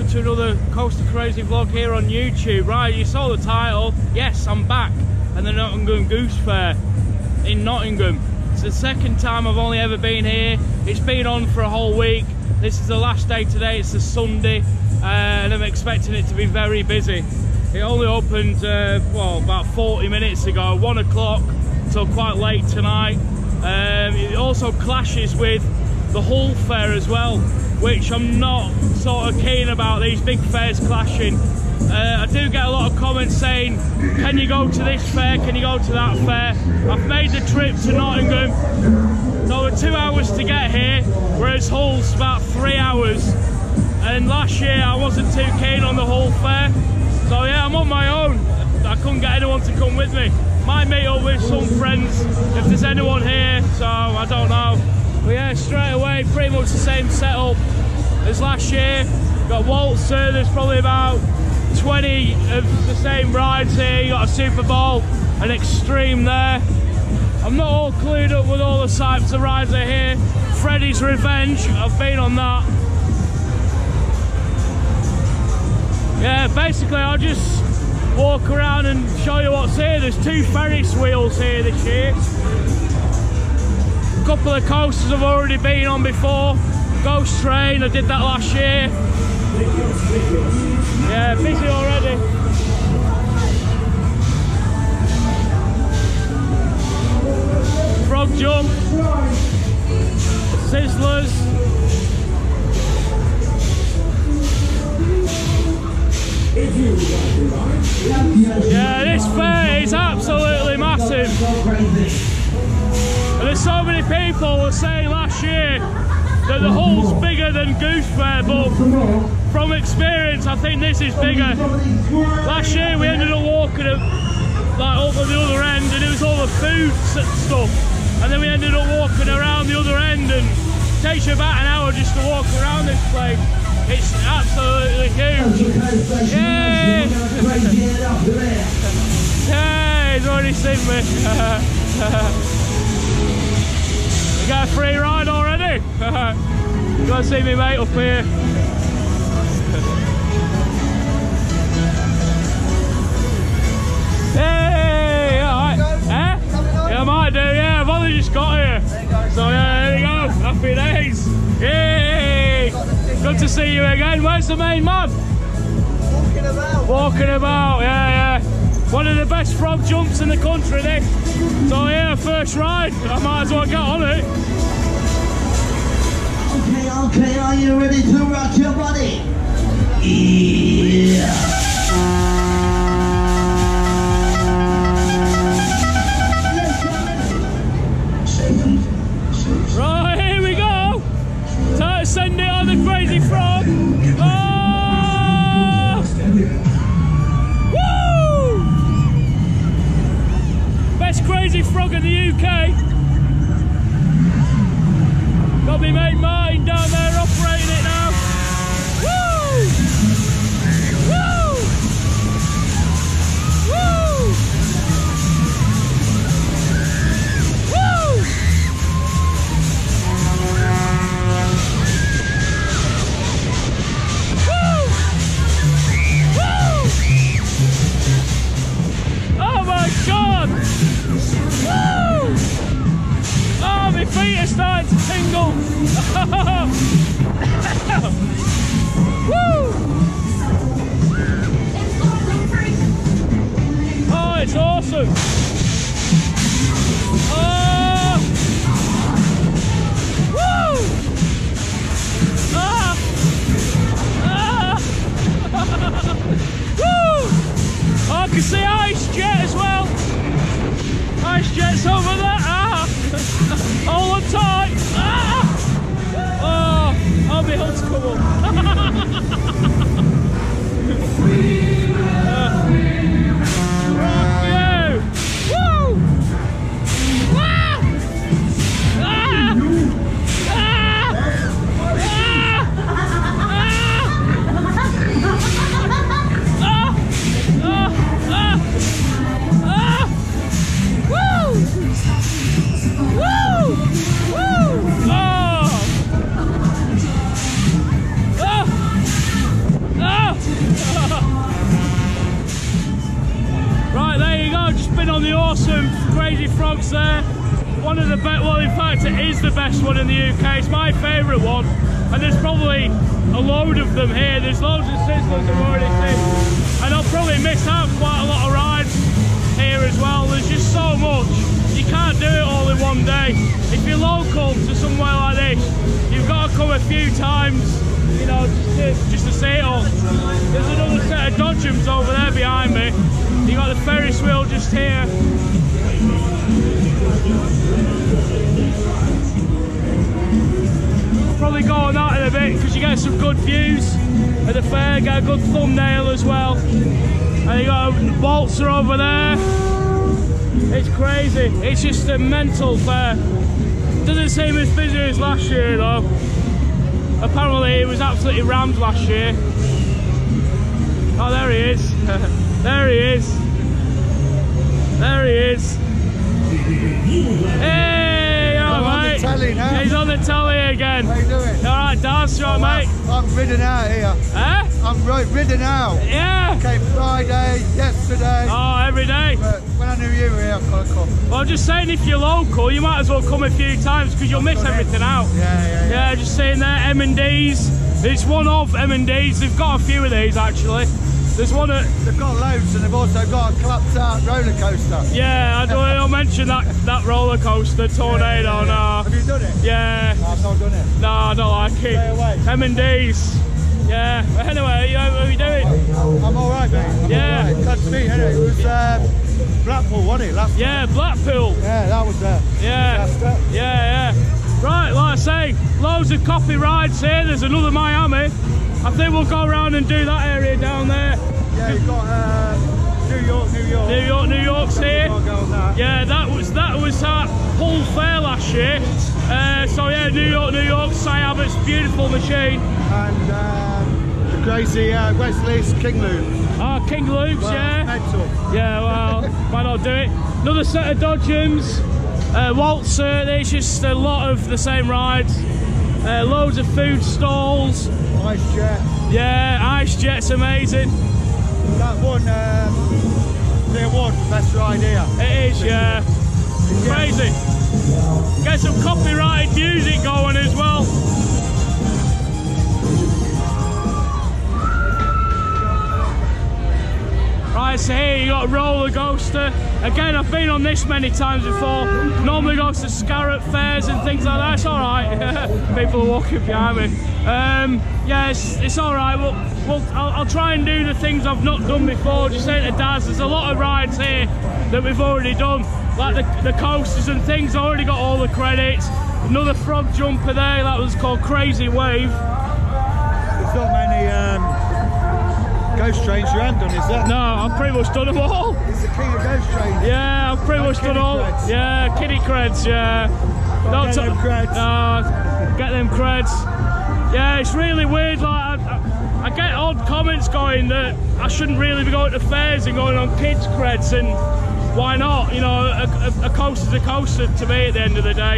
welcome to another Coaster Crazy vlog here on YouTube. Right, you saw the title. Yes, I'm back at the Nottingham Goose Fair in Nottingham. It's the second time I've only ever been here. It's been on for a whole week. This is the last day today, it's a Sunday, uh, and I'm expecting it to be very busy. It only opened, uh, well, about 40 minutes ago, one o'clock, till quite late tonight. Um, it also clashes with the Hull Fair as well, which I'm not sort of keen about, these big fairs clashing. Uh, I do get a lot of comments saying, can you go to this fair, can you go to that fair? I've made the trip to Nottingham, it's over two hours to get here, whereas Hull's about three hours. And last year I wasn't too keen on the Hull Fair, so yeah, I'm on my own. I couldn't get anyone to come with me. Might meet up with some friends if there's anyone here, so I don't know. But yeah, straight away, pretty much the same setup as last year. Got Waltzer, there's probably about 20 of the same rides here. You got a Super Bowl, an Extreme there. I'm not all clued up with all the types of rides are here. Freddy's Revenge, I've been on that. Yeah, basically I'll just walk around and show you what's here. There's two Ferris wheels here this year. A couple of coasters I've already been on before. Ghost Train, I did that last year. Yeah, busy already. Frog Jump. Sizzlers. Yeah, this fair is absolutely massive. And there's so many people were saying last year that the Hull's bigger than Goose Fair, but from experience, I think this is bigger. Last year we ended up walking up, like at the other end, and it was all the food stuff. And then we ended up walking around the other end, and it takes you about an hour just to walk around this place. It's absolutely huge. Yay! Yay, he's already seen me. got a free ride already? you got to see me mate up here. Hey, alright. Eh? Yeah, I might do, yeah, I've only just got here. So yeah, there you go, happy days. Yay! Good to see you again. Where's the main man? Walking about. Walking about, yeah, yeah. One of the best frog jumps in the country, this. So yeah, first ride. I might as well get on it. Okay, okay, are you ready to rock your body? Yeah. Frog in the UK. Got me mate Martin down feet are starting to tingle! Woo! Oh, it's awesome! Oh! Woo! Ah! Ah! Woo! I can see Ice Jet as well. Ice Jet's over there. It's uh, one of the best, well in fact it is the best one in the UK. It's my favourite one. And there's probably a load of them here. There's loads of Sizzlers I've already seen. And I'll probably miss out quite a lot of rides here as well. There's just so much. You can't do it all in one day. If you're local to somewhere like this, you've got to come a few times, you know, just to, just to see it all. There's another set of dodgems over there behind me. You got the Ferris wheel just here. Probably go on that in a bit because you get some good views at the fair, get a good thumbnail as well. And you got a waltzer over there. It's crazy. It's just a mental fair. Doesn't seem as busy as last year though. Apparently it was absolutely rammed last year. Oh, there he is. there he is. There he is. Hey, all I'm on the telly now. He's on the telly again. How you doing? All right, dance, all right, mate? I'm ridden out here. Huh? I'm ri- ridden out. Yeah. Came Friday, yesterday. Oh, every day. But when I knew you were here, I got to come. Well, I'm just saying, if you're local, you might as well come a few times because you'll miss everything out. Yeah, yeah, yeah. Yeah, just saying there, M&D's. It's one of M&D's. They've got a few of these actually. There's one at They've got loads and they've also got a clapped out roller coaster. yeah. I don't mention that that roller coaster tornado. No. Have you done it? Yeah. No, I've not done it. No, I don't like Stay it. away. M&D's. Yeah. But anyway, what are you doing? I'm alright, mate. I'm Yeah. alright. Glad to meet you. It was um, Blackpool, wasn't it? Last Yeah, Blackpool. Yeah, that was uh, Yeah. disaster. Yeah, yeah. Right, like I say, loads of coffee rides here. There's another Miami. I think we'll go around and do that area down there. Yeah, you've got uh, New York, New York. New York, New York's here. I'll go on that. Yeah, that was that was at Hull Fair last year. Uh, so yeah, New York, New York, Cy Abbott's beautiful machine. And um, the crazy uh, Wesley's King Loop. Ah, King Loops, Well, yeah. Mental. Yeah, well, why not do it? Another set of Dodgems, uh, Waltzer, there's just a lot of the same rides. Uh, loads of food stalls. Ice jet. Yeah, Ice Jet's amazing. That one, um, the award for best ride here. It is, yeah. Crazy. Get some copyrighted music going as well. Right, so here you got a roller coaster. Again, I've been on this many times before. Normally goes to Scarrett fairs and things like that. It's all right. People are walking behind me. Um, yeah, it's, it's all right. I'll, I'll try and do the things I've not done before. Just saying to Daz, there's a lot of rides here that we've already done, like the, the coasters and things. I already got all the credits. Another frog jumper there. That was called Crazy Wave. There's not many um, ghost trains you haven't done, is that? No, I've pretty much done them all. He's the king of ghost trains. Yeah, I've pretty Like much done all. creds. Yeah, kitty creds. Yeah. Gotta get them creds. No, get them creds. Yeah, it's really weird. Like I, I, I get odd comments going that I shouldn't really be going to fairs and going on kids creds, and why not? You know, a, a, a coaster's a coaster to me at the end of the day.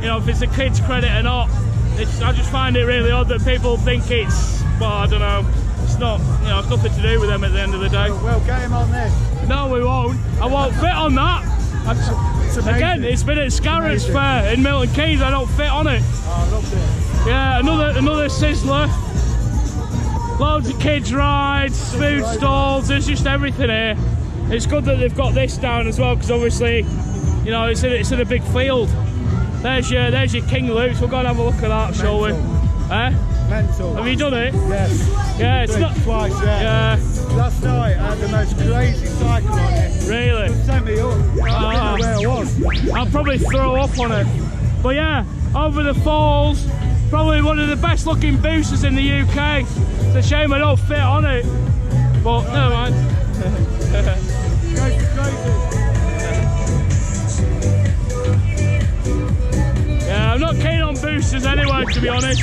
You know, if it's a kids credit or not. It's, I just find it really odd that people think it's. Well, I don't know. It's not. You know, it's nothing to do with them at the end of the day. Well, get him on this. No, we won't. I won't fit on that. It's. Again, it's been at Scarrett's. Fair in Milton Keynes. I don't fit on it. Oh, I loved it. Yeah, another another sizzler. Loads of kids rides, food stalls. There's just everything here. It's good that they've got this down as well because obviously, you know, it's in, it's in a big field. There's your there's your King Loops. We'll go and have a look at that, shall we? Mental. Eh? Mental. Have you done it? Yes. Yeah, it's not. twice, yeah. Yeah, Last night I had the most crazy cycle on it. really. Sent me up. I Ah. don't know where I was. I'll probably throw up on it. But yeah, over the falls, probably one of the best looking boosters in the UK. It's a shame I don't fit on it. But never mind. I'm not keen on boosters anyway, to be honest.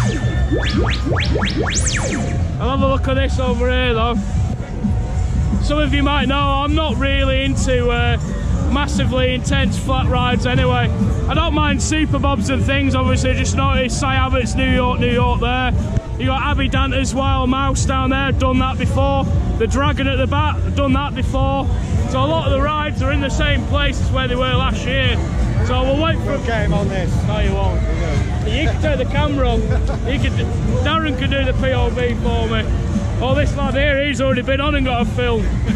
I'll have a look at this over here though. Some of you might know I'm not really into uh, massively intense flat rides anyway. I don't mind super bobs and things, obviously, just noticed Cy Abbott's New York, New York there. You got Abbey Danter's Wild Mouse down there, done that before. The Dragon at the back, done that before. So a lot of the rides are in the same place as where they were last year. Wait for We'll get him on this. No, you won't. You can take the camera. You could. Darren could do the POV for me. Oh, this lad here, he's already been on and got a film.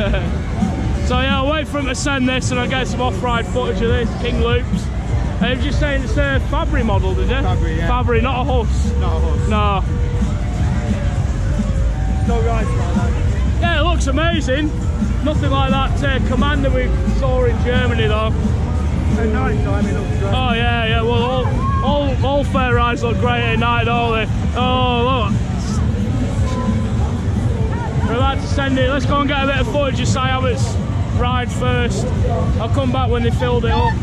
so yeah, I'll wait for him to send this and I'll get some off-ride footage of this King Loops. And he was just saying it's a Fabbri model, did you? Fabbri, yeah. Fabbri, not a Huss. Not a horse. No. No rides like that. Yeah, it looks amazing. Nothing like that uh, Commander we saw in Germany though. Night time, it looks great. Oh yeah, yeah. Well, all all, all fair rides look great at night, don't they? Oh look. We're about to send it. Let's go and get a bit of footage of Cy Abbott's ride first. I'll come back when they filled it up.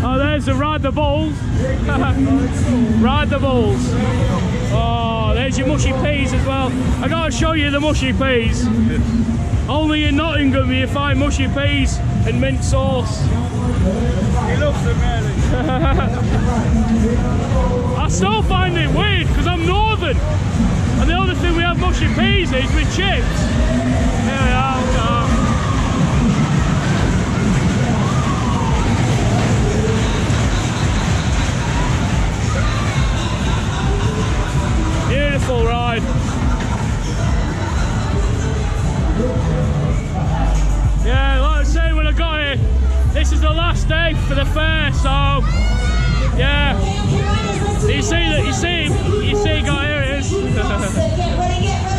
Oh, there's the ride the bulls. ride the bulls. Oh, there's your mushy peas as well. I gotta show you the mushy peas. Only in Nottingham you find mushy peas and mint sauce. He loves them, really. I still find it weird because I'm northern. And the only thing we have mushy peas is with chips. Here we are. Beautiful ride. Yeah, like I saying when I got here, this is the last day for the fair, so yeah. You see that? You see? You see? Got here it is.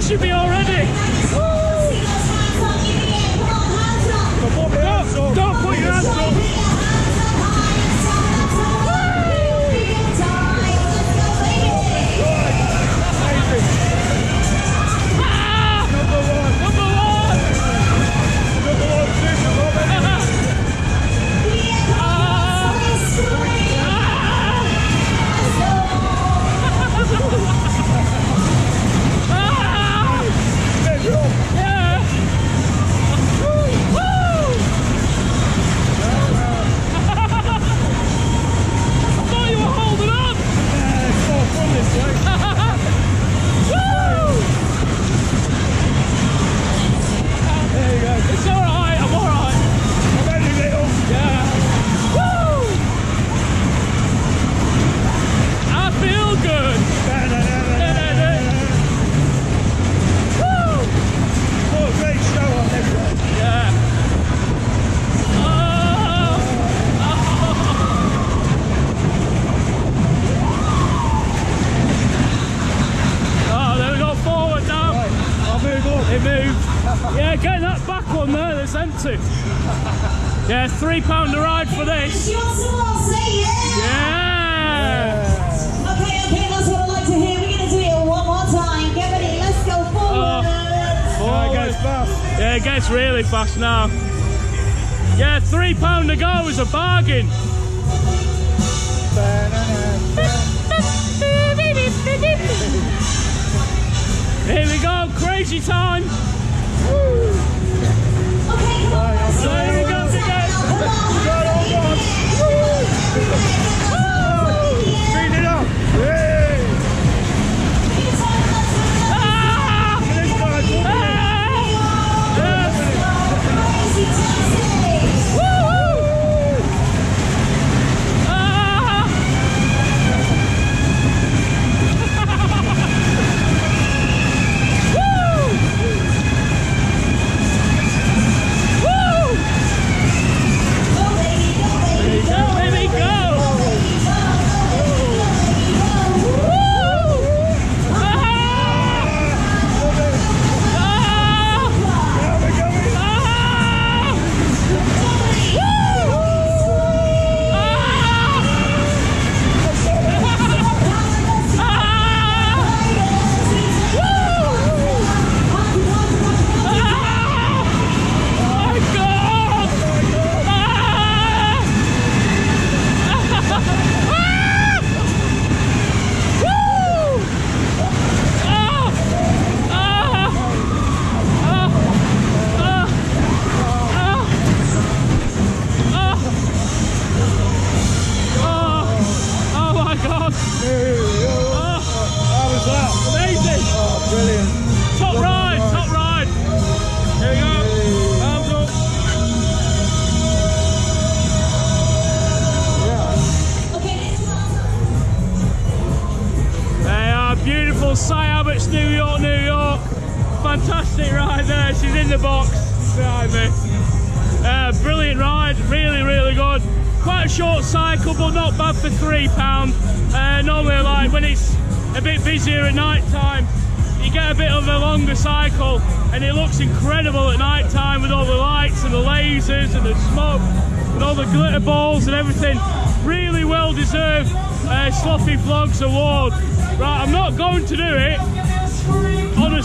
crushing me already.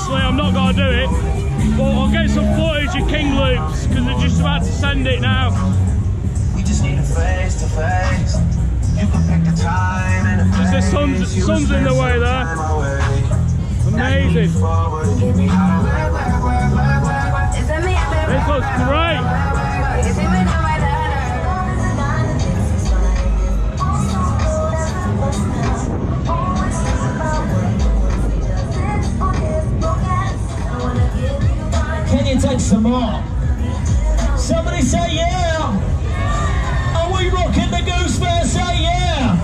Honestly, I'm not going to do it. But I'll get some footage of King Loops because they're just about to send it now. We just need a face to face. You can pick the time and the Just the sun's- place. Sun's in the way some there. time away. Now you Amazing. lean looks give Take some more? Somebody say yeah! Are we rocking the goose? Say yeah!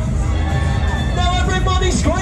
Now everybody scream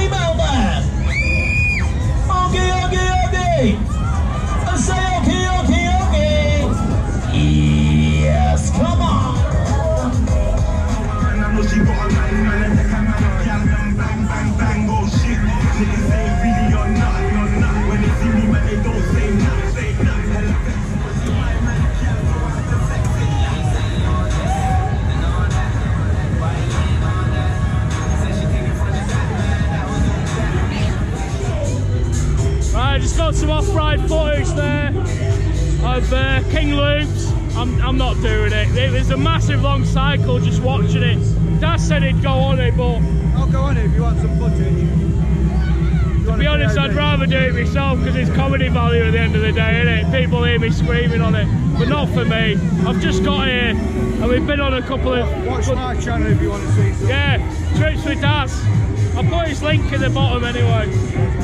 Right, just got some off-ride footage there of uh, King Loops. I'm, I'm not doing it. It was a massive long cycle just watching it. Dad said he'd go on it, but I'll go on it if you want some footage. to be honest, I'd rather do it myself because it's comedy value at the end of the day, isn't it? People hear me screaming on it, but not for me. I've just got here and we've been on a couple of Watch my channel if you want to see some. Yeah, trips with Daz. I'll put his link in the bottom anyway.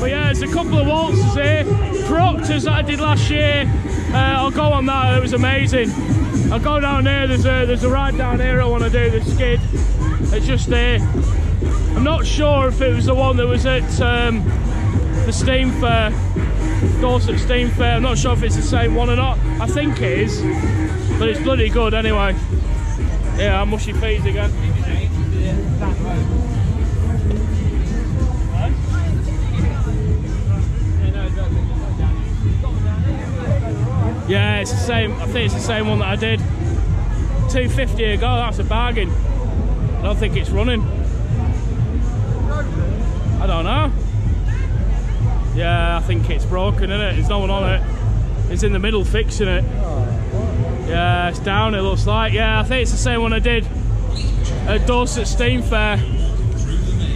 But yeah, there's a couple of waltzes here. Proctors that I did last year. Uh, I'll go on that, it was amazing. I'll go down there, there's a, there's a ride down here I want to do, the skid. It's just there. I'm not sure if it was the one that was at um, the Steam Fair, Dorset Steam Fair. I'm not sure if it's the same one or not. I think it is, but it's bloody good anyway. Yeah, I'm mushy feet again. Yeah, it's the same. I think it's the same one that I did. 250 ago, that's a bargain. I don't think it's running. I don't know. Yeah, I think it's broken, isn't it? There's no one on it. It's in the middle fixing it. Yeah, it's down, it looks like. Yeah, I think it's the same one I did at Dorset Steam Fair.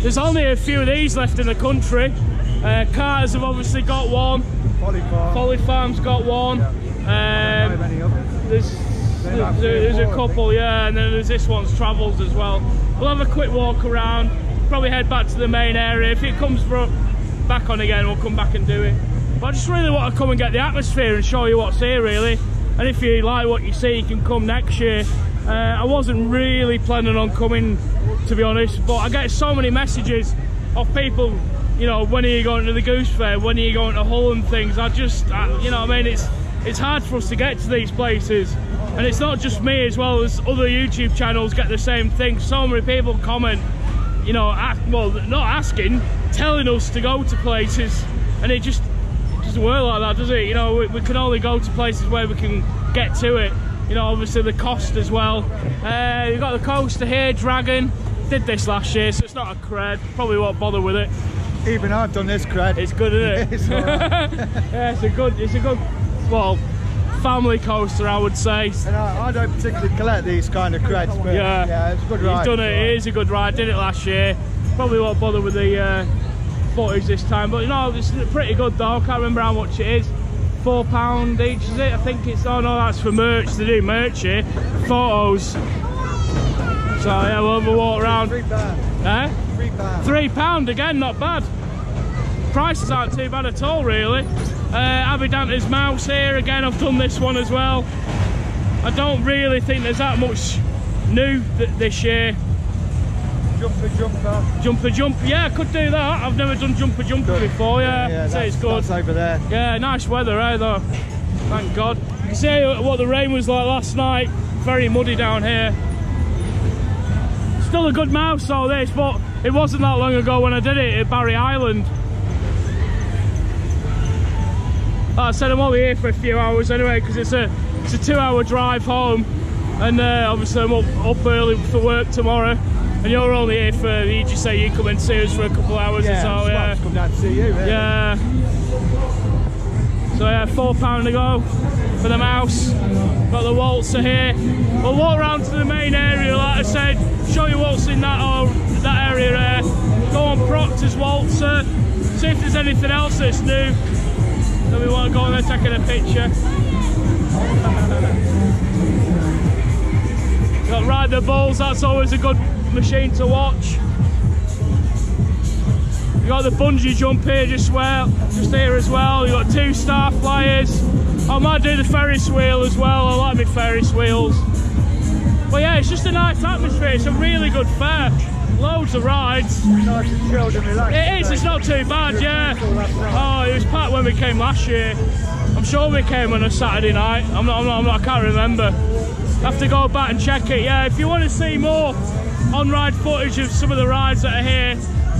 There's only a few of these left in the country. Uh, Carters have obviously got one. Polyfarm. Polly Farm's got one. How Um, there's or there's a couple, yeah, and then there's this one's travels as well. We'll have a quick walk around, probably head back to the main area. If it comes back on again, we'll come back and do it. But I just really want to come and get the atmosphere and show you what's here, really. And if you like what you see, you can come next year. Uh, I wasn't really planning on coming, to be honest, but I get so many messages of people, you know, when are you going to the Goose Fair? When are you going to Hull and things? I just, I, you know, I mean, it's it's hard for us to get to these places, and it's not just me as well as other YouTube channels get the same thing. So many people comment, you know, ask, well, not asking, telling us to go to places, and it just doesn't work like that, does it? You know, we, we can only go to places where we can get to it. You know, obviously the cost as well. Uh, you've got the coaster here, Dragon. Did this last year, so it's not a cred. Probably won't bother with it. Even I've done this cred. It's good, isn't it? It's alright. yeah, it's a good, it's a good, well, family coaster, I would say. and I, I don't particularly collect these kind of creds, but Yeah, yeah, it's a good ride. He's done it. It is a good ride. Did it last year. Probably won't bother with the uh, footage this time, but you know it's pretty good though. I can't remember how much it is. Four pound each, is it? I think it's. Oh no, that's for merch. They do merch here. Photos. So yeah, we'll have a walk around. Three pound. Eh? Three pound. Three pound again, not bad. Prices aren't too bad at all, really. Uh, Abbey Danter's Mouse here again. I've done this one as well. I don't really think there's that much new th this year. jumper jumper. Jumper jumper, yeah, I could do that. I've never done jumper jumper Good. before, yeah. yeah so it's good. That's over there. Yeah, nice weather, eh, though. Thank God. You can see what the rain was like last night. Very muddy down here. Still a good mouse, though, this, but it wasn't that long ago when I did it at Barry Island. I said I'm only here for a few hours anyway because it's a it's a two-hour drive home, and uh, obviously I'm up, up early for work tomorrow. And you're only here for you just say you come and see us for a couple of hours Yeah, or so, yeah. come down to see you. really. Yeah. So yeah, four pound to go for the mouse. Got the waltzer here. We'll walk around to the main area, like I said, show you what's in that or that area there. Go on Proctor's waltzer, see if there's anything else that's new. Then we want to go there taking a picture. Got Ride the Bulls, that's always a good machine to watch. You got the bungee jump here just well, just here as well. You got two star flyers. I might do the Ferris wheel as well. I like my Ferris wheels. But yeah, it's just a nice atmosphere. It's a really good fair. Loads of rides. Nice and chilled and. It is. It's not too bad. Yeah. Oh, it was packed when we came last year. I'm sure we came on a Saturday night. I'm not. I'm not. I'm not I can't remember. Have to go back and check it. Yeah. If you want to see more on-ride footage of some of the rides that are here,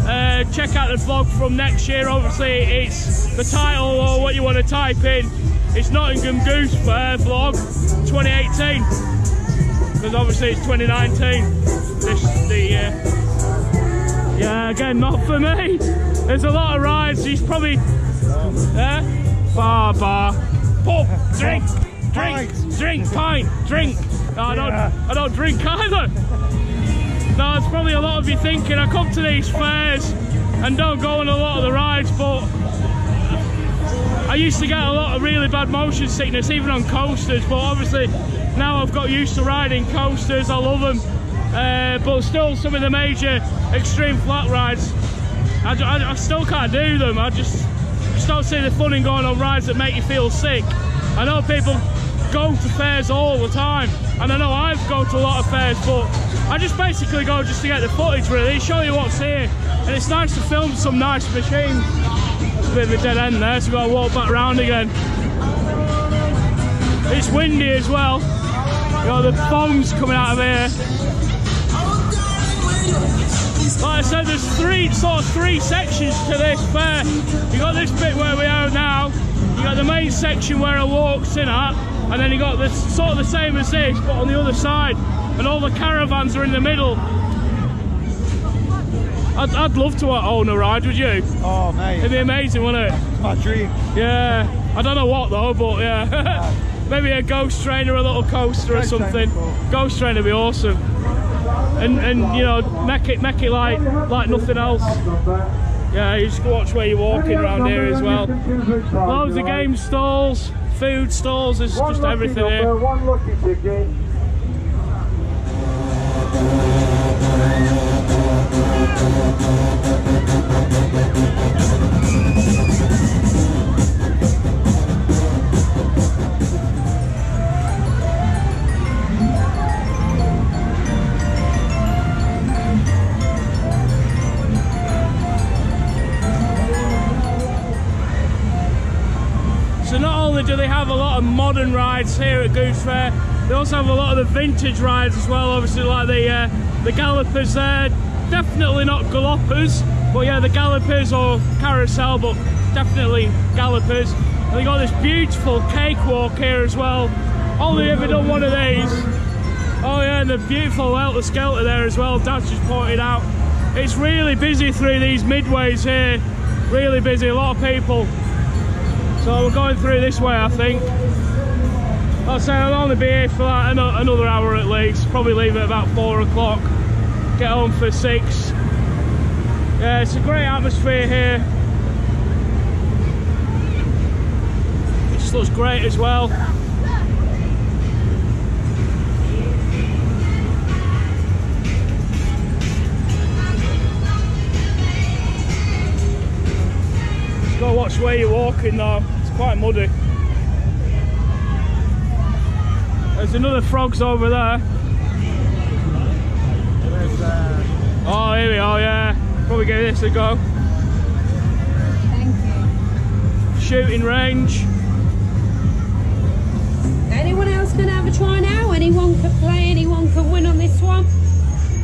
uh, check out the vlog from next year. Obviously, it's the title or what you want to type in. It's Nottingham Goose Fair vlog 2018 because obviously it's 2019 this the year. Yeah, again, not for me. There's a lot of rides. He's probably yeah, bar bar, pub, drink, drink, Pint. drink, pint, drink. No, I don't, Yeah. I don't drink either. No, it's probably a lot of you thinking I come to these fairs and don't go on a lot of the rides, but I used to get a lot of really bad motion sickness, even on coasters. But obviously, now I've got used to riding coasters. I love them. Uh, but still, some of the major extreme flat rides, I, I- I still can't do them. I just, just don't see the fun in going on rides that make you feel sick. I know people go to fairs all the time, and I know I've gone to a lot of fairs, but I just basically go just to get the footage, really, show you what's here. And it's nice to film some nice machines. It's a bit of a dead end there, so we've got to walk back round again. It's windy as well. You got the foams coming out of here. Like I said, there's three sort of three sections to this fair. You got this bit where we are now. You got the main section where I walked in at, and then you got this sort of the same as this, but on the other side. And all the caravans are in the middle. I'd, I'd love to own a ride, would you? Oh, mate, It'd be amazing, wouldn't it? it's my dream. Yeah, I don't know what though, but yeah. Maybe a ghost train or a little coaster or something. Ghost train would be awesome. And and you know, make it make it like like nothing else. Yeah, you just watch where you're walking around here as well. Loads of game stalls, food stalls, there's just everything here. One lucky ticket. Do they have a lot of modern rides here at Goose Fair, they also have a lot of the vintage rides as well. Obviously, like the uh, the gallopers there, definitely not gallopers, but yeah, the gallopers or carousel, but definitely gallopers. And they got this beautiful cakewalk here as well. Only ever done one of these. Oh yeah, and the beautiful Helter Skelter there as well. Dad's just pointed out. It's really busy through these midways here. Really busy, a lot of people. So we're going through this way, I think. Like I say, I'll only be here for like another hour at least. Probably leave at about four o'clock. Get home for six. Yeah, it's a great atmosphere here. It just looks great as well. Gotta watch where you're walking though. It's quite muddy. There's another frogs over there. Oh, here we are, yeah. Probably give this a go. Thank you. Shooting range. Anyone else can have a try now? Anyone can play, anyone can win on this one.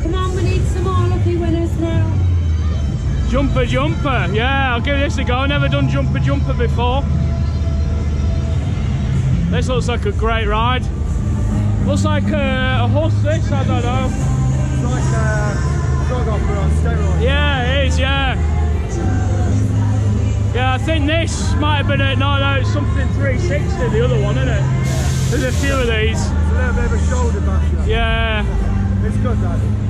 Come on, we need some more lucky winners now. Jumper jumper, yeah, I'll give this a go. I've Never done jumper jumper before. This looks like a great ride. Looks like a, a horse this, I don't know. It's like uh, a dog on steroids. Yeah, it is, yeah. Yeah, I think this might have been a, no, no, it's something 360, the other one, isn't it? There's a few of these. It's a little bit of a shoulder basher. Yeah. It's good, that.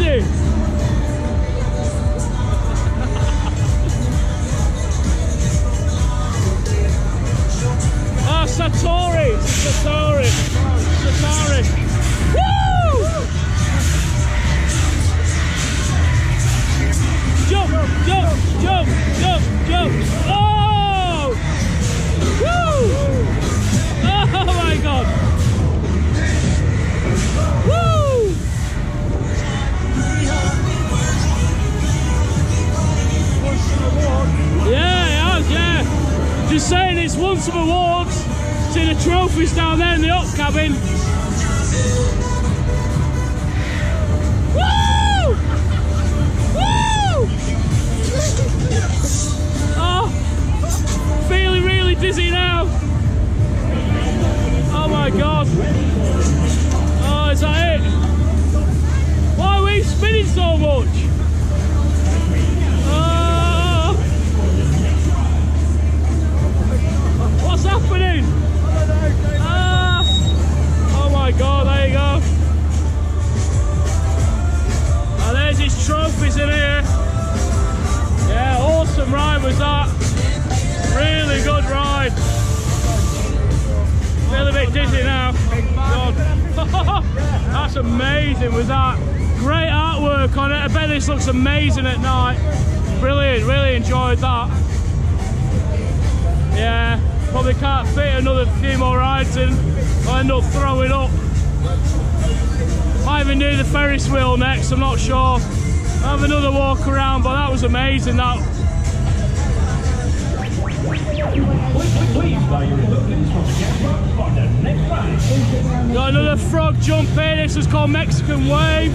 Is Might even do the Ferris wheel next, I'm not sure. I'll Have another walk around, but that was amazing. That got another frog jump here. This is called Mexican Wave.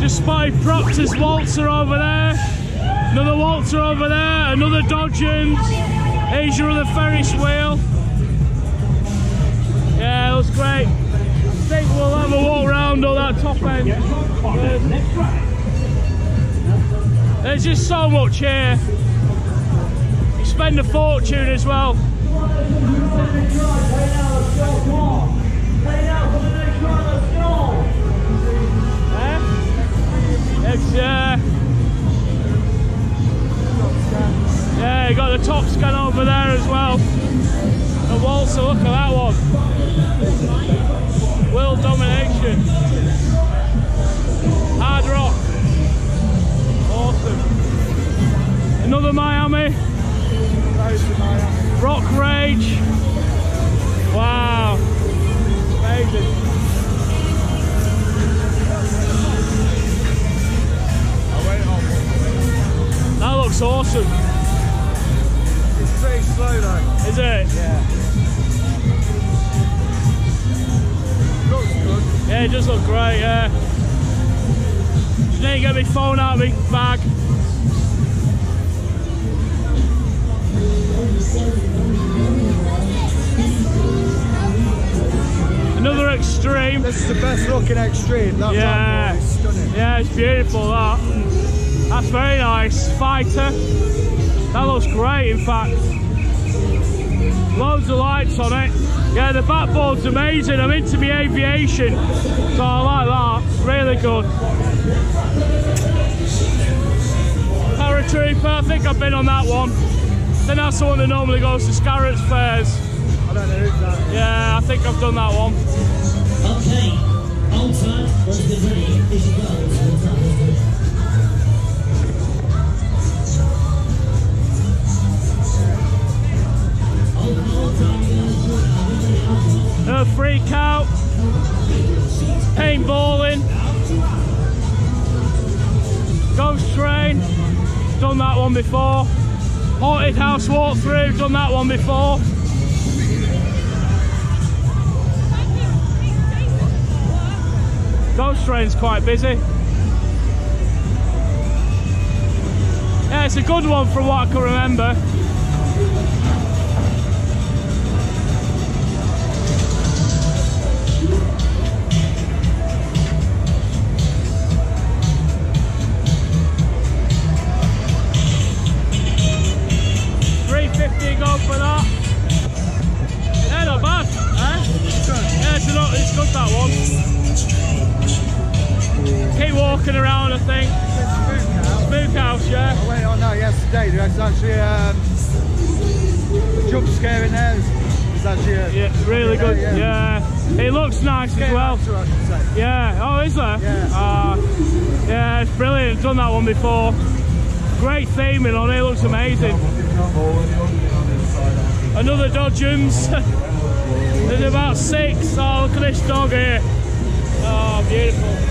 Just spotted Proctor's Waltzer over there. Another Waltzer over there. Another Dodgems. Here's your other Ferris wheel. Yeah, that was great think we'll have a walk around all that top end. There's just so much here. You spend a fortune as well. Yeah. It's, uh, yeah, you got the top scan over there as well. The waltz. look at that one. World domination. Hard rock. Awesome. Another Miami. Rock Rage. Wow. Amazing. That looks awesome. It's pretty slow though. Is it? Yeah. Yeah, it does look great, yeah. Just need to get my phone out of my bag. Another extreme. This is the best looking extreme. That Yeah. yeah. is stunning. Yeah, it's beautiful that. That's very nice. Fighter. That looks great in fact. Loads of lights on it. Yeah, the backboard's amazing. I'm into the aviation. So I like that. Really good. Paratrooper, I think I've been on that one. Then that's the one that normally goes to Scarrett's Fairs. I don't know who's that. Yeah, I think I've done that one. Okay, hold tight, let's get ready. Freak out. Paintballing. Ghost train. Done that one before. Haunted house walkthrough. Done that one before. Ghost train's quite busy. Yeah, it's a good one from what I can remember. Jump scare in there. It's Yeah, really good. yeah. Yeah. It looks nice as well. actor, I should say. Yeah. Oh, is there? Yeah. Uh, yeah, it's brilliant. Done that one before. Great theming on it. Looks amazing. Another Dodgems. There's about six. Oh, look at this dog here. Oh, beautiful.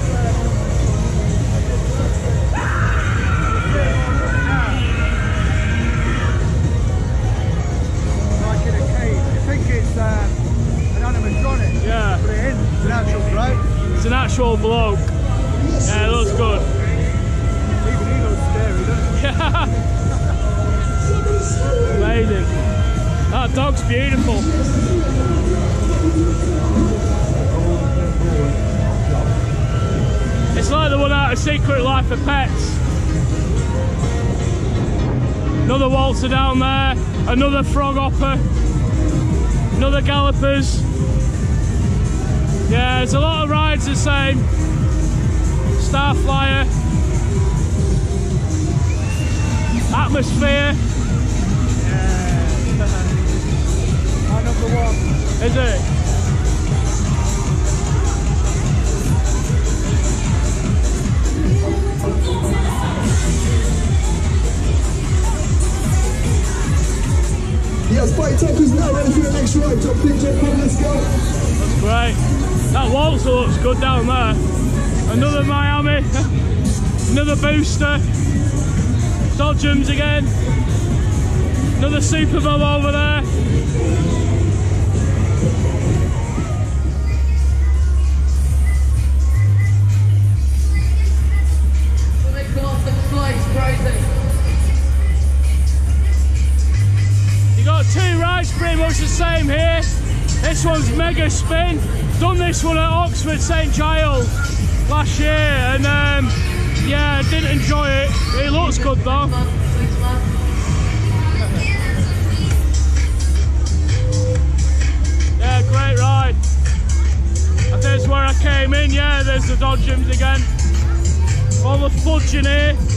It's um, an animatronic. Yeah. Put it in. It's an actual bloke. It's an actual bloke. Yeah, it looks good. Even he looks scary, doesn't he? Amazing. That dog's beautiful. It's like the one out of Secret Life of Pets. Another waltzer down there, another frog hopper, another gallopers. Yeah, there's a lot of rides the same. Star Flyer. Atmosphere. Our uh, number one. Is it? Yes, fight takers now ready for the next ride. Jump in, jump in, let's go. Great. That waltzer looks good down there. Another Miami. Another booster. Dodgems again. Another Super Bob over there. You got two rides pretty much the same here. This one's Mega Spin. Done this one at Oxford St Giles last year and um, yeah, didn't enjoy it. It looks good though. Yeah, great ride. And there's where I came in, yeah, there's the Dodgems again. All the fudge in here.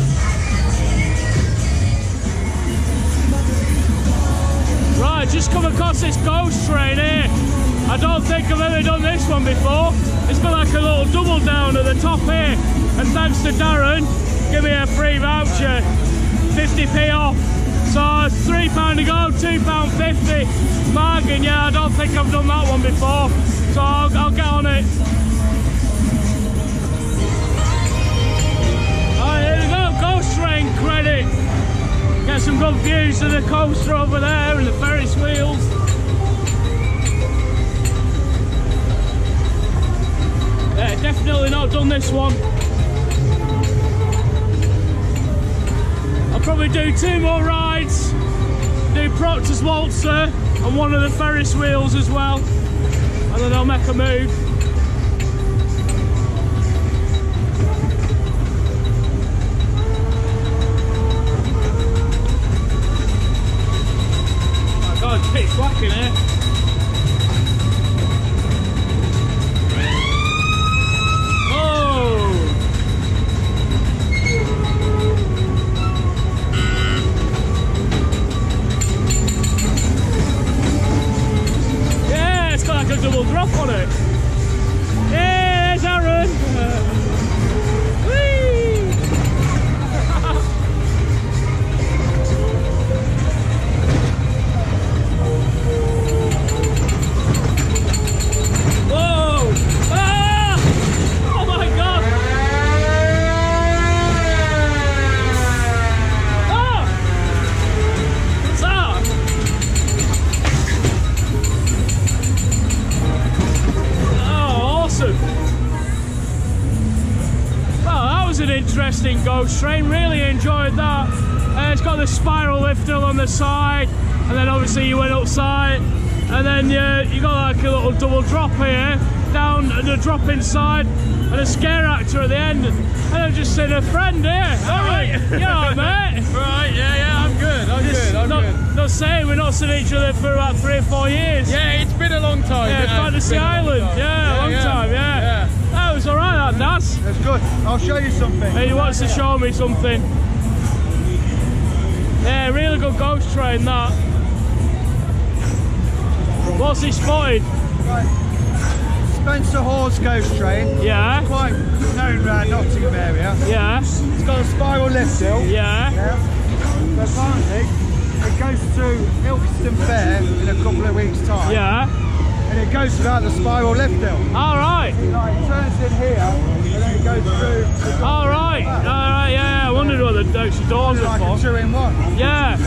I just come across this ghost train here. I don't think I've ever done this one before. It's been like a little double down at the top here. And thanks to Darren, give me a free voucher, 50p off. So it's three pound to go, two pound fifty. Bargain, yeah, I don't think I've done that one before. So I'll, I'll get on it. Alright, here we go, ghost train credit. Get some good views of the coaster over there and the Ferris wheels. Yeah, definitely not done this one. I'll probably do two more rides. Do Proctor's Waltzer and one of the Ferris wheels as well. And then I'll make a move. Oh, god, oh. it's pitch black in here. Oh! Double drop on it. Interesting ghost train. Really enjoyed that. Uh, it's got the spiral lift hill on the side, and then obviously you went upside, and then you, you got like a little double drop here, down and a drop inside, and a scare actor at the end. And I've just seen a friend here. All right, you all right, mate? Right, yeah, yeah, I'm good, I'm Just good, I'm not, good. not saying we've not seen each other for about three or four years. Yeah, it's been a long time. Yeah, has. Fantasy Island. time. Yeah, long time. Yeah. That was all right. That Daz. That's good. I'll show you something. He wants to show me something. Yeah, really good ghost train that. What's he spotted? Right. Spencer Hawes Ghost Train. Yeah, Quite known around Nottingham area. yeah, It's got a spiral lift hill. yeah. Yeah. So apparently, it goes to Ilkeston Fair in a couple of weeks' time. Yeah. And it goes without the spiral lift hill. All right. Like, it turns in here, and then it goes through. All right. All right. Yeah. I wondered what the actual doors were Like a for. two-in-one. Yeah.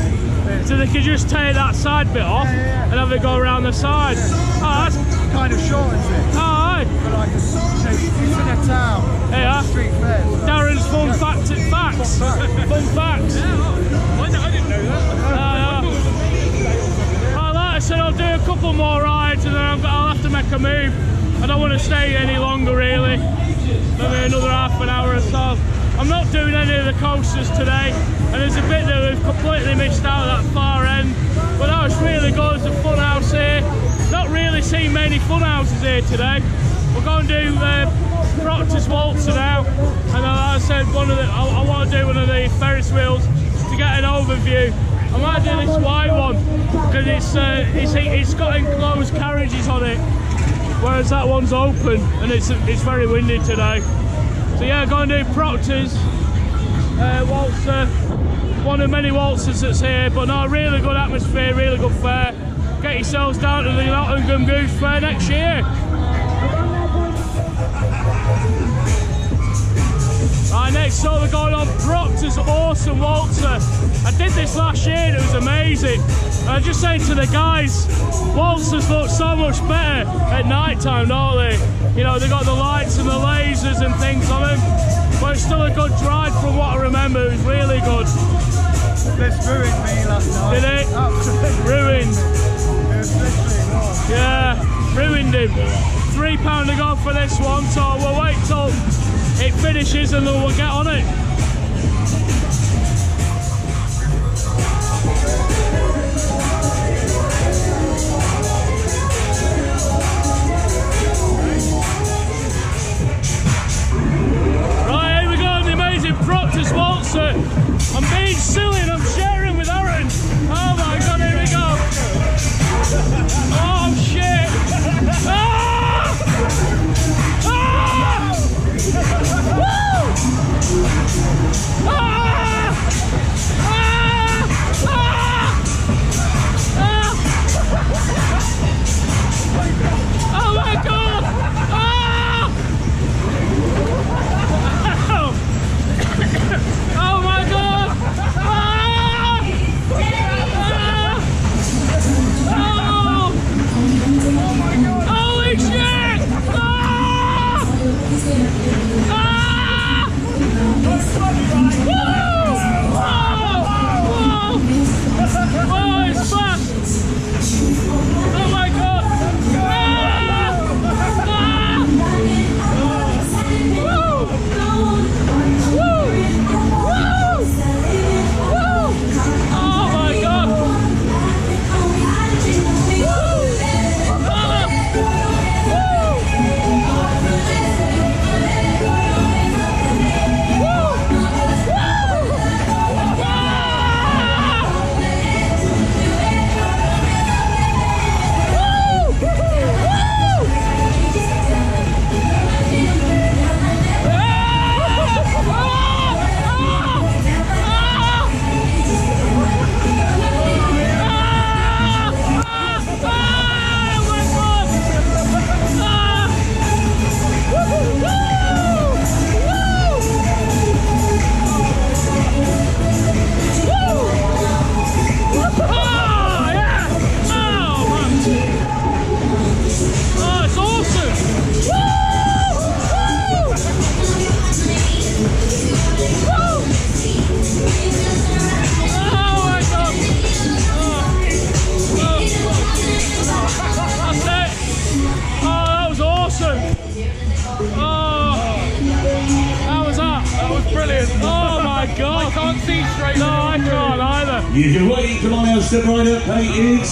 So they could just take that side bit off Yeah, yeah. and have it go around the side. Oh, that's Kind of shortens it. all right. But like, a, it's in a town. Yeah. Street fairs. so- Darren's fun fact facts. Fun facts. I didn't know that. Uh, like said, I'll do a couple more rides and then I'll have to make a move. I don't want to stay any longer really. Maybe another half an hour or so. I'm not doing any of the coasters today and there's a bit that we've completely missed out at that far end. But that was really good. There's a fun house here. Not really seen many fun houses here today. We're going to do uh, Proctor's Waltzer now. And like I said, one of the, I, I want to do one of the Ferris wheels to get an overview. I might do this white one because it's, uh, it's it's got enclosed carriages on it, whereas that one's open and it's it's very windy today. So yeah, go and do Proctor's uh, waltzer, one of many waltzers that's here, but no, really good atmosphere, really good fair. Get yourselves down to the Nottingham Goose Fair next year. Next up we're going on Proctor's Awesome Waltzer. I did this last year and it was amazing. I was just saying to the guys, waltzers look so much better at night time, don't they? You know, they got the lights and the lasers and things on them. But it's still a good ride from what I remember. It was really good. This ruined me last night. Did it? Absolutely. Ruined. It was literally lost. Yeah, ruined him. Three pound to go for this one, so we'll wait till it finishes and then we'll get on it. Right, here we go, the amazing Proctor's Waltzer. I'm being silly and I'm sharing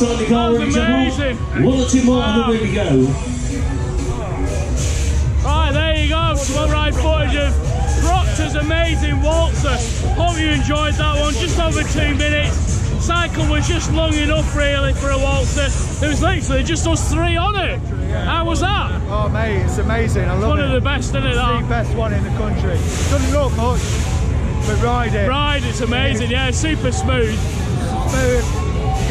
hey, inside the car, That ready was to amazing. roll. One or two more, Wow. and then we go. Right, there you go. Some ride footage of Proctor's amazing waltzer. Hope you enjoyed that one. Just over two minutes. Cycle was just long enough, really, for a waltzer. There was literally just us three on it. How was that? Oh mate, it's amazing. I love One it. of the best, isn't it? It's the best one in the country. Doesn't look much, but ride it. Ride, it's amazing. Yeah, super smooth. Smooth.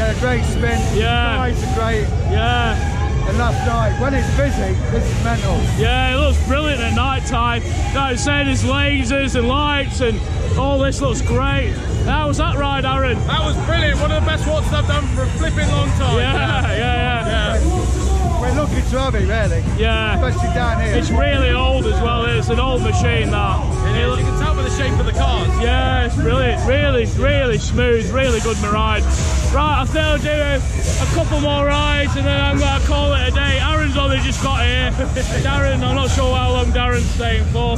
You get a great spin. Yeah. Nice and great. Yeah. And last night, when it's busy, this is mental. Yeah, it looks brilliant at night time. Like I said, there's lasers and lights and all this looks great. How was that ride, Aaron? That was brilliant. One of the best waltzers I've done for a flipping long time. Yeah, yeah, yeah. We're lucky to have it, really. Yeah. Especially down here. It's really old as well. It's an old machine that. It is. You can tell by the shape of the cars. Yeah, it's brilliant. Really, really smooth. Really good ride. Right, I think I'll do a, a couple more rides and then I'm going to call it a day. Aaron's only just got here. Darren, I'm not sure how long Darren's staying for.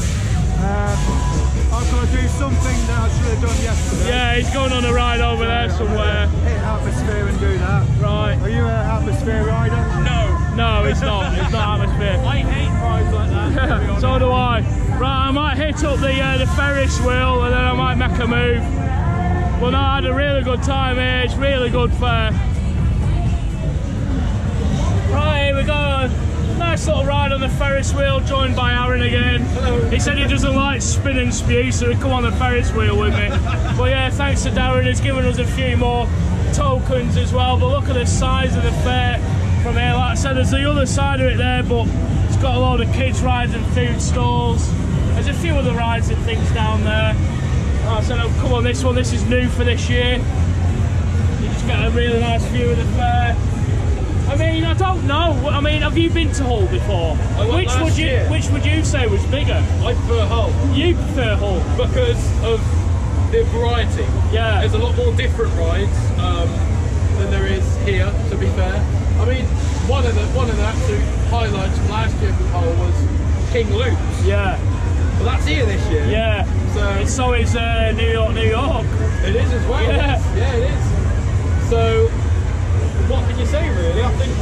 Um, I've got to do something that I should have done yesterday. Yeah, he's going on a ride over there somewhere. Hit atmosphere and do that. Right. Are you an atmosphere rider? No. No, it's not. It's not atmosphere. I hate rides like that. to be honest. so do I. Right, I might hit up the uh, the Ferris wheel and then I might make a move. But no, I had a really good time here. It's really good fare. Right, here we go. Nice little ride on the Ferris wheel, joined by Aaron again. He said he doesn't like spinning spew, so he'd come on the Ferris wheel with me. but yeah, thanks to Darren, he's given us a few more tokens as well. But look at the size of the fair from here. Like I said, there's the other side of it there, but it's got a load of kids rides and food stalls. There's a few other rides and things down there. I said, I'll come on this one. This is new for this year. You just get a really nice view of the fair. I mean, I don't know. I mean, have you been to Hull before? Which would you year. Which would you say was bigger? I prefer Hull You prefer Hull? because of the variety. Yeah. There's a lot more different rides um, than there is here. To be fair, I mean, one of the one of the absolute highlights from last year from Hull was King Loops. Yeah, But that's here this year. yeah. So so is uh, New York, New York. It is as well. Yeah. yeah, it is. So, what can you say really? I think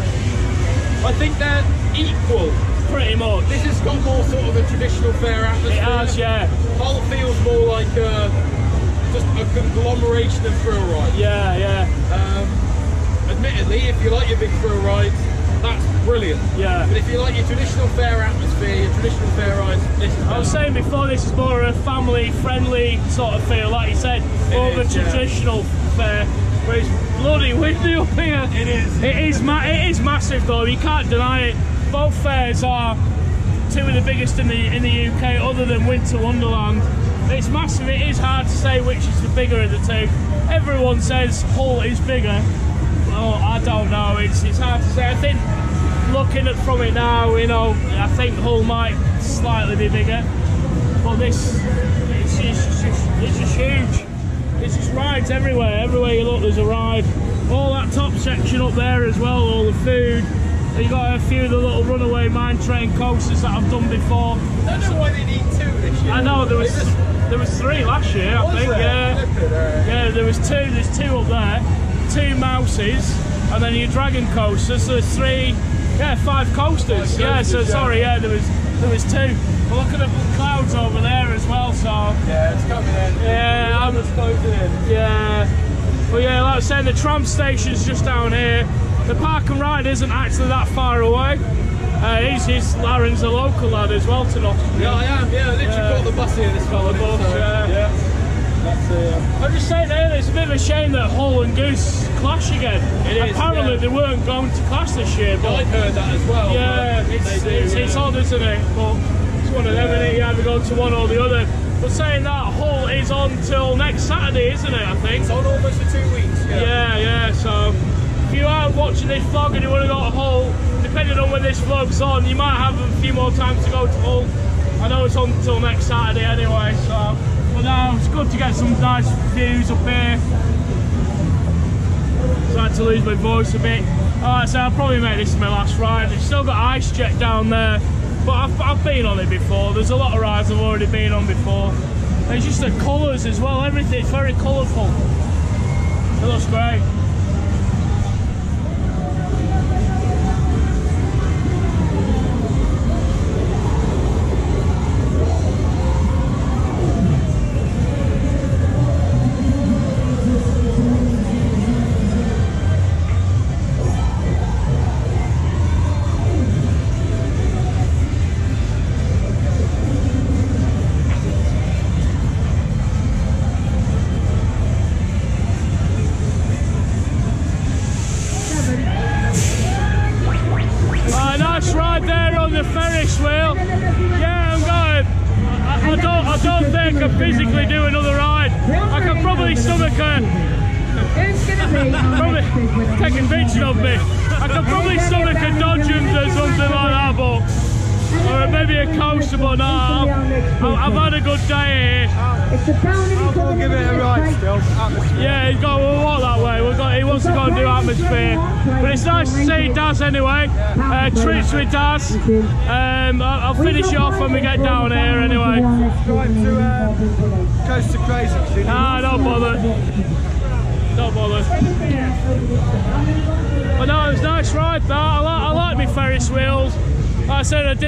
I think they're equal. Pretty much. This has got more sort of a traditional fair atmosphere. It has, yeah, Hull feels more like a, just a conglomeration of thrill rides. yeah, yeah, Um, admittedly, if you like your big thrill rides, that's brilliant. yeah. But if you like your traditional fair atmosphere, be a traditional fair ride. This is I was saying before, this is more of a family-friendly sort of feel, like you said, more of a yeah. traditional fair. But it's bloody windy up here. It is. It is. Ma- it is massive though. You can't deny it. Both fairs are two of the biggest in the in the UK, other than Winter Wonderland. It's massive. It is hard to say which is the bigger of the two. Everyone says Hull is bigger. Well, I don't know. It's it's hard to say. I think looking at from it now, you know, I think the Hull might slightly be bigger. But this, it's, it's, just, it's just huge. It's just rides everywhere. Everywhere you look, there's a ride. All that top section up there as well, all the food. You got a few of the little runaway mine train coasters that I've done before. I don't know why they need two this year. I know there was there was three last year, I think. there? Yeah, yeah. There was two. There's two up there. Two mouses, and then your dragon coasters. So there's three. Yeah, five coasters. Five yeah. So yeah. sorry. Yeah, there was there was two. But look at the clouds over there as well. So Yeah, it's coming in. Yeah, I'm- it's closing in. yeah. Well, yeah, like I was saying, the tram station's just down here. The park and ride isn't actually that far away. Uh, he's, he's Lauren's a local lad as well to Nottingham. Yeah, I am. Yeah, I literally Yeah. caught the bus here this morning. bus, so, yeah. That's uh, I'm just saying there, it's a bit of a shame that Hull and Goose clash again. It is, Apparently yeah. they weren't going to clash this year, But but heard that as well. yeah, it's, do, it's, it's odd, isn't it? But it's one of them? You either go to one or the other. But saying that, Hull is on till next Saturday, isn't it? I think. It's on almost for two weeks. Yeah. Yeah, yeah. So if you are watching this vlog and you want to go to Hull, depending on when this vlog's on, you might have a few more times to go to Hull. I know it's on until next Saturday anyway, so but now it's good to get some nice views up here. Starting to lose my voice a bit. Alright, so I'll probably make this my last ride. It's still got Ice Jet down there, but I've, I've been on it before. There's a lot of rides I've already been on before. It's just the colours as well, everything's very colourful. It looks great.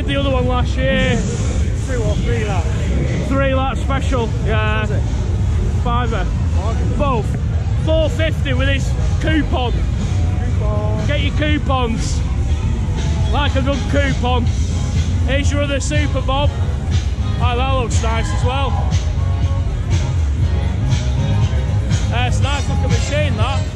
Did the other one last year. Two or three laps. Three lap special. Yeah. Fiver. Both. 450 with this coupon. Get your coupons. Like a good coupon. Here's your other Super Bob. Oh, that looks nice as well. Uh, it's nice looking machine, that.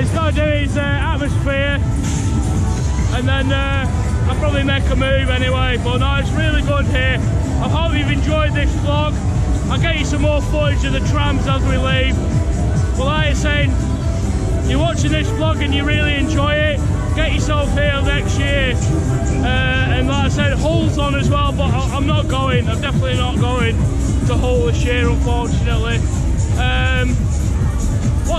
He's got to do his uh, atmosphere, and then uh, I'll probably make a move anyway. But no, it's really good here. I hope you've enjoyed this vlog. I'll get you some more footage of the trams as we leave. But like I saying, you're watching this vlog and you really enjoy it, get yourself here next year. Uh, and like I said, Hull's on as well, but I- I'm not going. I'm definitely not going to Hull this year, unfortunately. Um,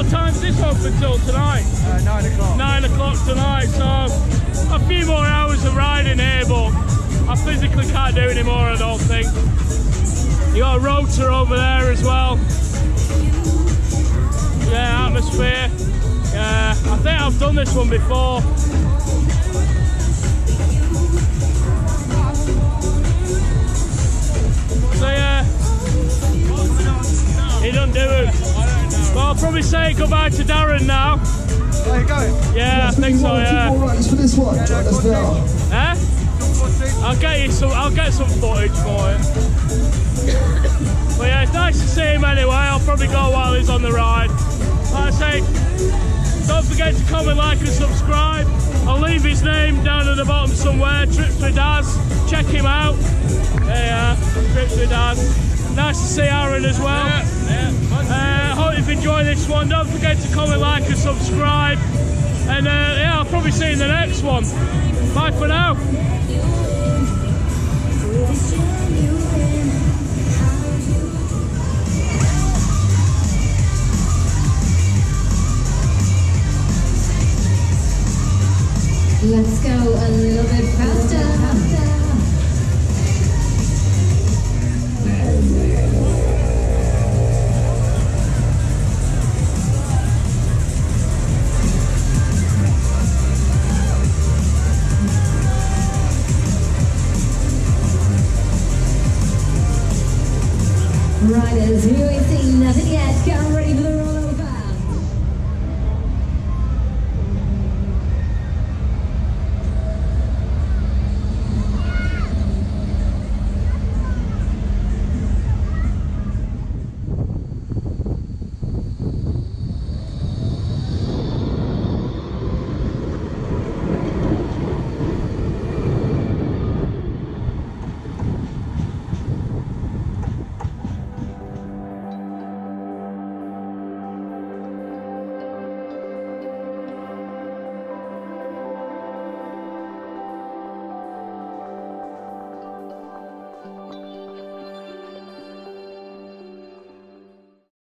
what time's this open till tonight? Uh, nine o'clock. Nine o'clock tonight, so a few more hours of riding here, but I physically can't do anymore, I don't think. You got a rotor over there as well. Yeah, atmosphere. Yeah, I think I've done this one before. So yeah, he don't do it. Well, I'll probably say goodbye to Darren now. There you go. Yeah, I think so. Yeah. Two more runs for this one. Join us now. Eh? I'll get you some. I'll get some footage for it. But yeah, it's nice to see him anyway. I'll probably go while he's on the ride. Like I say, don't forget to comment, like, and subscribe. I'll leave his name down at the bottom somewhere. Trips with Daz. Check him out. There you are. Trips with Daz. Nice to see Aaron as well. Uh, hope you've enjoyed this one. Don't forget to comment, like, and subscribe. And uh, yeah, I'll probably see you in the next one. Bye for now. Let's go a little bit faster. Riders, who ain't seen nothing yet, get ready